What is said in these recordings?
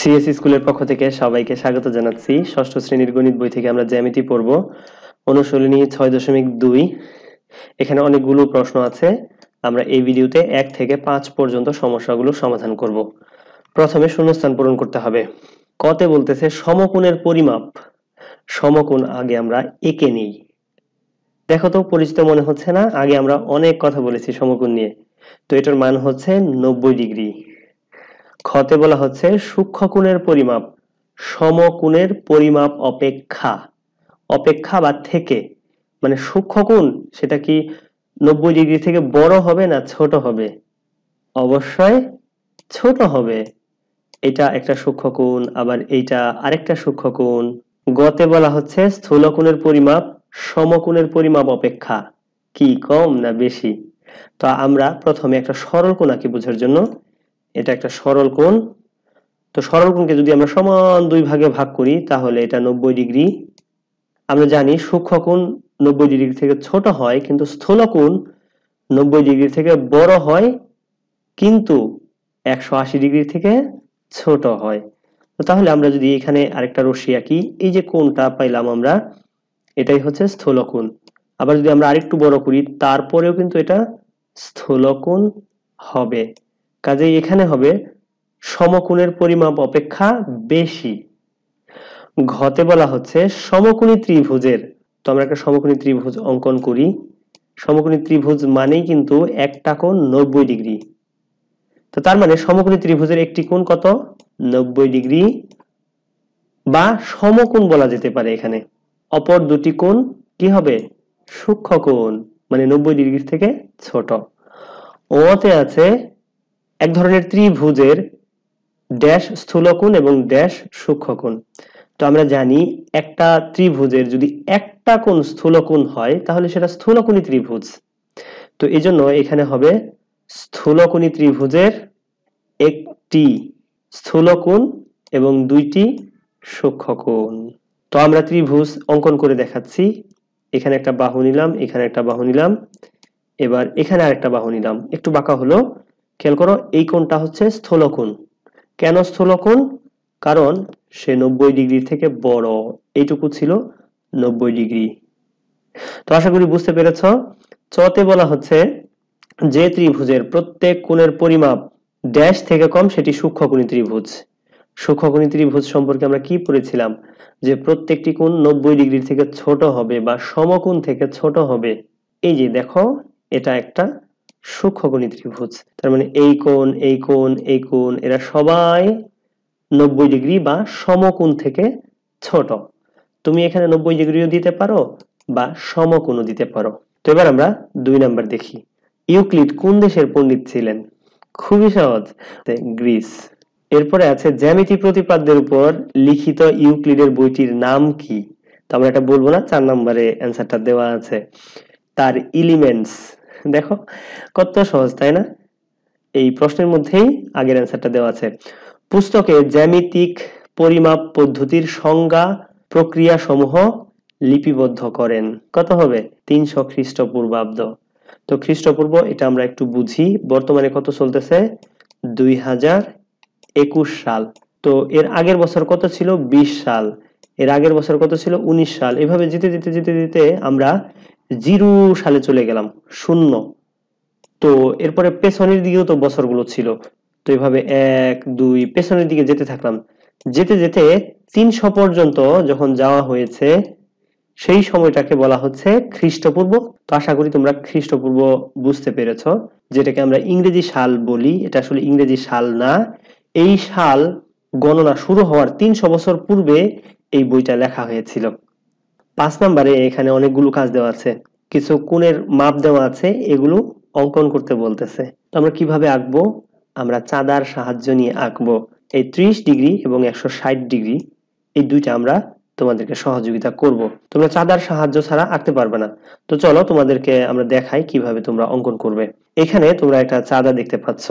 CS স্কুলের পক্ষ থেকে সবাইকে স্বাগত জানাচ্ছি। ষষ্ঠ শ্রেণির গণিত বই থেকে আমরা জ্যামিতি পড়ব। অনুশীলনী ছয় দশমিক দুই। এখানে অনেকগুলো প্রশ্ন আছে। আমরা এই ভিডিওতে এক থেকে পাঁচ পর্যন্ত সমস্যাগুলো সমাধান করব। প্রথমে শূন্যস্থান পূরণ করতে হবে। কতে বলতেছে সমকোণের পরিমাপ। সমকোণ আগে আমরা একে নিই। দেখো তো, পরিচিত মনে হচ্ছে না? আগে আমরা অনেক কথা বলেছি সমকোণ নিয়ে। তো এটার মান হচ্ছে নব্বই ডিগ্রি। খতে বলা হচ্ছে সূক্ষ্মকোণের পরিমাপ, সমকোণের পরিমাপ অপেক্ষা। অপেক্ষা বা থেকে মানে সূক্ষ্মকোণ সেটা কি নব্বই ডিগ্রি থেকে বড় হবে না ছোট হবে? অবশ্যই ছোট হবে। এটা একটা সূক্ষ্মকোণ আবার এইটা আরেকটা সূক্ষ্মকোণ গতে বলা হচ্ছে স্থূলকোণের পরিমাপ, সমকোণের পরিমাপ অপেক্ষা। কি কম না বেশি? তো আমরা প্রথমে একটা সরল কোণ আঁকি বোঝার জন্য এটা একটা সরল কোণ। তো সরল কোণকে যদি আমরা সমান দুই ভাগে ভাগ করি, তাহলে এটা নব্বই ডিগ্রি। আমরা জানি সূক্ষ্ম কোণ নব্বই ডিগ্রি থেকে ছোট হয়, কিন্তু স্থূল কোণ নব্বই ডিগ্রি থেকে বড় হয়, কিন্তু একশো আশি ডিগ্রি থেকে ছোট হয়। তো তাহলে আমরা যদি এখানে আরেকটা রশ্মি আঁকি, এই যে কোণটা পাইলাম আমরা, এটাই হচ্ছে স্থূল কোণ। আবার যদি আমরা আরেকটু বড় করি, তারপরেও কিন্তু এটা স্থূল কোণ হবে। কাজেই এখানে হবে সমকোণের পরিমাপ অপেক্ষা বেশি। ঘতে বলা হচ্ছে সমকোণী ত্রিভুজের। তো আমরা একটা সমকোণী ত্রিভুজ অঙ্কন করি। সমকোণী ত্রিভুজ মানেই কিন্তু একটা কোণ নব্বই ডিগ্রি। তো তার মানে সমকোণী ত্রিভুজের একটি কোণ কত? নব্বই ডিগ্রি। বা সমকোণ বলা যেতে পারে এখানে। অপর দুটি কোণ কি হবে? সূক্ষ্ম কোণ মানে নব্বই ডিগ্রি থেকে ছোট। ওতে আছে এক ধরনের ত্রিভুজের ড্যাশ স্থূলকোণ এবং ড্যাশ সূক্ষ্মকোণ। তো আমরা জানি একটা ত্রিভুজের যদি একটা কোণ স্থূলকোণ হয়, তাহলে সেটা স্থূলকোণী ত্রিভুজ। তো এই জন্য এখানে হবে স্থূলকোণী ত্রিভুজের একটি স্থূলকোণ এবং দুইটি সূক্ষ্মকোণ। তো আমরা ত্রিভুজ অঙ্কন করে দেখাচ্ছি। এখানে একটা বাহু নিলাম, এখানে একটা বাহু নিলাম, এবার এখানে আরেকটা বাহু নিলাম। একটু বাঁকা হলো। খেয়াল করো, এই কোণটা হচ্ছে স্থূলকোণ। কেন স্থূলকোণ? কারণ সে নব্বই ডিগ্রি থেকে বড়, এইটুকু ছিল নব্বই ডিগ্রি। তো আশা করি বুঝতে পেরেছ, চতে বলা হচ্ছে যে ত্রিভুজের প্রত্যেক কোণের পরিমাপ ড্যাশ থেকে কম, সেটি সূক্ষ্মকোণী ত্রিভুজ। সূক্ষ্মকোণী ত্রিভুজ সম্পর্কে আমরা কি পড়েছিলাম? যে প্রত্যেকটি কোণ নব্বই ডিগ্রি থেকে ছোট হবে বা সমকোণ থেকে ছোট হবে। এই যে দেখো, এটা একটা সূক্ষ্মকোণী ত্রিভুজ তার মানে এই কোণ এই কোণ এই কোণ, এরা সবাই নব্বই ডিগ্রি বা সমকোণ থেকে ছোট। তুমি এখানে নব্বই ডিগ্রিও দিতে পারো বা সমকোণও দিতে পারো। তো এবার আমরা দুই নাম্বার দেখি। ইউক্লিড কোন দেশের পণ্ডিত ছিলেন? খুবই সহজ। গ্রিস। এরপরে আছে জ্যামিতি প্রতিপাদ্যের উপর লিখিত ইউক্লিডের বইটির নাম কি? তো আমরা এটা বলব না, চার নম্বরে অ্যান্সারটা দেওয়া আছে। তার এলিমেন্টস। দেখো, কত সহজ, তাই না? এই প্রশ্নের মধ্যেই আগের অ্যান্সারটা দেওয়া আছে। পুস্তকে জ্যামিতিক পরিমাপ পদ্ধতির সংজ্ঞা প্রক্রিয়া সমূহ লিপিবদ্ধ করেন। কত হবে? তিনশো খ্রিস্টপূর্বাব্দ। তো খ্রিস্টপূর্ব, এটা আমরা একটু বুঝি, বর্তমানে কত চলতেছে? দুই হাজার একুশ সাল। তো এর আগের বছর কত ছিল? বিশ সাল। এর আগের বছর কত ছিল? উনিশ সাল। এভাবে যেতে যেতে যেতে যেতে আমরা জিরো সালে চলে গেলাম, শূন্য। তো এরপরে পেছনের দিকেও তো বছরগুলো ছিল। তো এভাবে এক, দুই পেছনের দিকে যেতে থাকলাম। যেতে যেতে তিনশো পর্যন্ত যখন যাওয়া হয়েছে, সেই সময়টাকে বলা হচ্ছে খ্রিস্টপূর্ব। তো আশা করি তোমরা খ্রিস্টপূর্ব বুঝতে পেরেছ, যেটাকে আমরা ইংরেজি সাল বলি। এটা আসলে ইংরেজি সাল না। এই সাল গণনা শুরু হওয়ার তিনশো বছর পূর্বে এই বইটা লেখা হয়েছিল। পাঁচ নাম্বারে এখানে অনেকগুলো কাজ দেওয়া আছে। কিছু কোণের মাপ দেওয়া আছে, এগুলো অঙ্কন করতে বলতেছে। তো আমরা কীভাবে আঁকবো? আমরা চাঁদার সাহায্য নিয়ে আঁকবো। এই ত্রিশ ডিগ্রি এবং একশো ষাট ডিগ্রি, এই দুইটা আমরা তোমাদেরকে সহযোগিতা করব। তোমরা চাঁদার সাহায্য ছাড়া আঁকতে পারবে না। তো চলো তোমাদেরকে আমরা দেখাই কীভাবে তোমরা অঙ্কন করবে। এখানে তোমরা একটা চাঁদা দেখতে পাচ্ছ।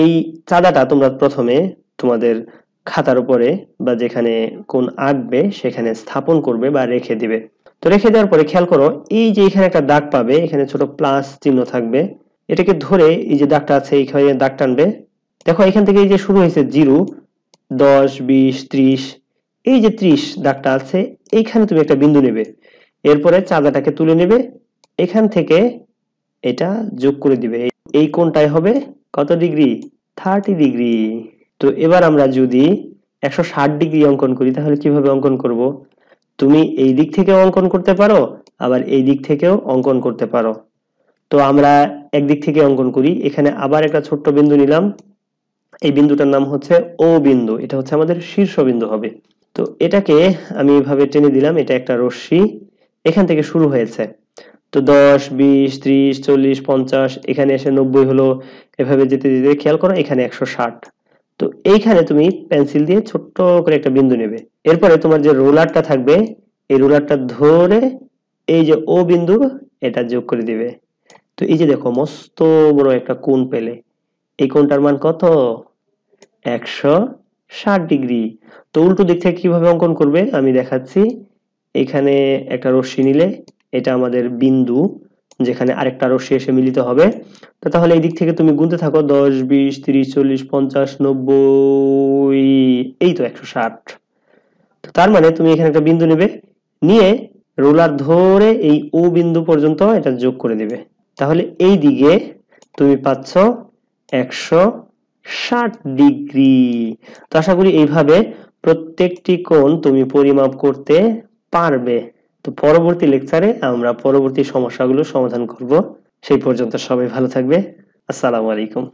এই চাঁদাটা তোমরা প্রথমে তোমাদের খাতার উপরে বা যেখানে কোন আঁকবে, সেখানে স্থাপন করবে বা রেখে দিবে। তো রেখে দেওয়ার পরে খেয়াল করো, এই যে এখানে একটা দাগ পাবে, এখানে ছোট প্লাস চিহ্ন থাকবে, এটাকে ধরে এই যে দাগটা আছে, এইখানে দাগ টানবে। দেখো, এখান থেকে এই যে শুরু হয়েছে জিরো, দশ, বিশ, ত্রিশ, এই যে ত্রিশ দাগটা আছে, এইখানে তুমি একটা বিন্দু নেবে। এরপরে চাঁদাটাকে তুলে নেবে, এখান থেকে এটা যোগ করে দিবে। এই কোণটাই হবে কত ডিগ্রি? Thirty degree. তো এবার আমরা যদি একশো ষাট ডিগ্রি অঙ্কন করি, তাহলে কীভাবে অঙ্কন করব? তুমি এই দিক থেকেও অঙ্কন করতে পারো, আবার এই দিক থেকেও অঙ্কন করতে পারো। তো আমরা একদিক থেকে অঙ্কন করি, এখানে আবার একটা ছোট্ট বিন্দু নিলাম। এই বিন্দুটার নাম হচ্ছে ও বিন্দু, এটা হচ্ছে আমাদের শীর্ষ বিন্দু হবে। তো এটাকে আমি এভাবে টেনে দিলাম, এটা একটা রশ্মি, এখান থেকে শুরু হয়েছে। তো দশ, বিশ, ত্রিশ, চল্লিশ, পঞ্চাশ, এখানে এসে নব্বই হলো, এভাবে যেতে যেতে খেয়াল করো, এখানে একশো ষাট। তো এইখানে তুমি পেন্সিল দিয়ে ছোট্ট করে একটা বিন্দু নেবে। এরপরে তোমার যে রোলারটা থাকবে, এই রোলারটা ধরে এই যে ও বিন্দু, এটা যোগ করে দিবে। তো এই যে দেখো, মস্ত বড় একটা কোণ পেলে। এই কোণটার মান কত? একশো ষাট ডিগ্রি। তো উল্টো দিক থেকে কীভাবে অঙ্কন করবে? আমি দেখাচ্ছি। এখানে একটা রশ্মি নিলে এটা আমাদের বিন্দু। যেখানে আরেকটা রশ্মি এসে মিলিত হবে। তো তাহলে এই দিক থেকে তুমি গুনতে থাকো দশ, বিশ, তিরিশ, চল্লিশ, পঞ্চাশ, নব্বই, এই তো একশো ষাট। তো তার মানে তুমি এখানে একটা বিন্দু নেবে, নিয়ে রোলার ধরে এই ও বিন্দু পর্যন্ত এটা যোগ করে দেবে। তাহলে এই দিকে তুমি পাচ্ছ একশো ষাট ডিগ্রি। তো আশা করি এইভাবে প্রত্যেকটি কোণ তুমি পরিমাপ করতে পারবে। তো পরবর্তী লেকচারে আমরা পরবর্তী সমস্যাগুলো সমাধান করব। সেই পর্যন্ত সবাই ভালো থাকবে। আসসালামু আলাইকুম।